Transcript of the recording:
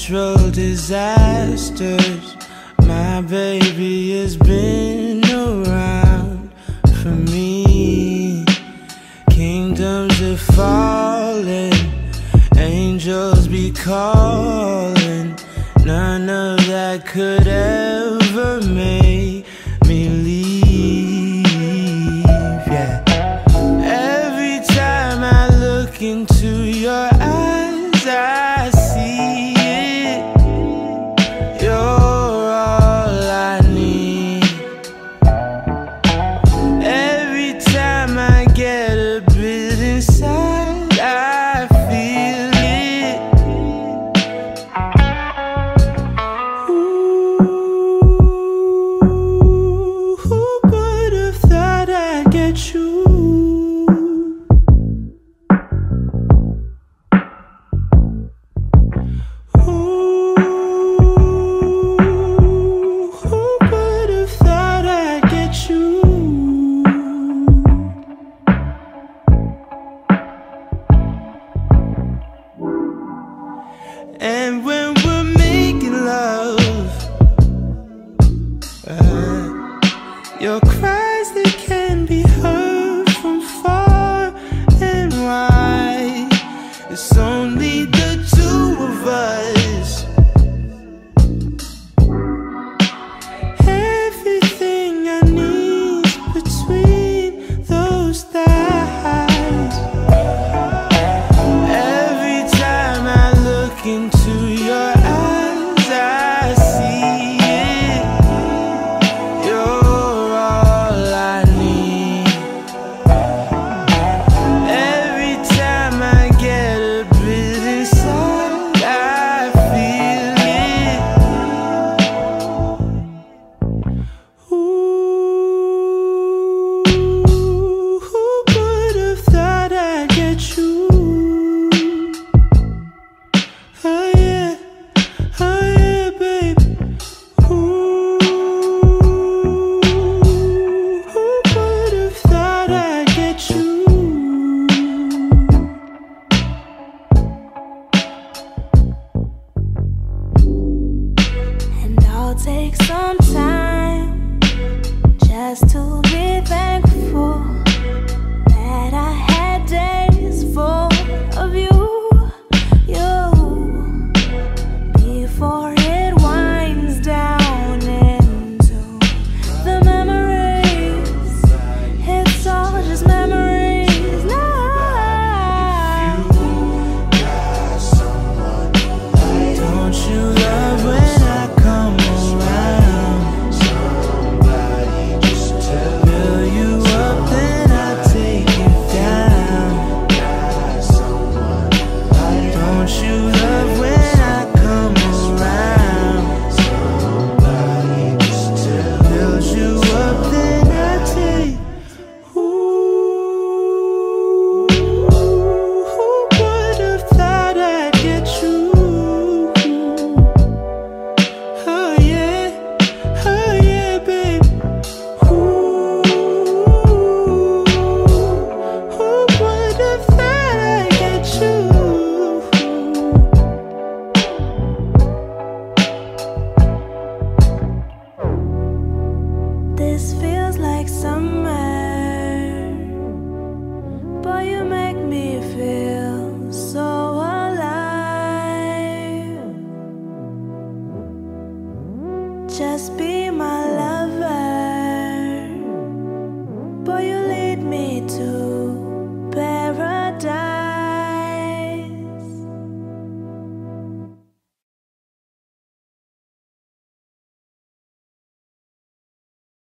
natural disasters. My baby has been around for me. Kingdoms are falling, angels be calling. None of that could ever make me leave. Yeah. Every time I look into your eyes. Ooh, who have thought I'd get you? And when we're making love, uh, you're crying. all take some time just to be thankful. Just be my love.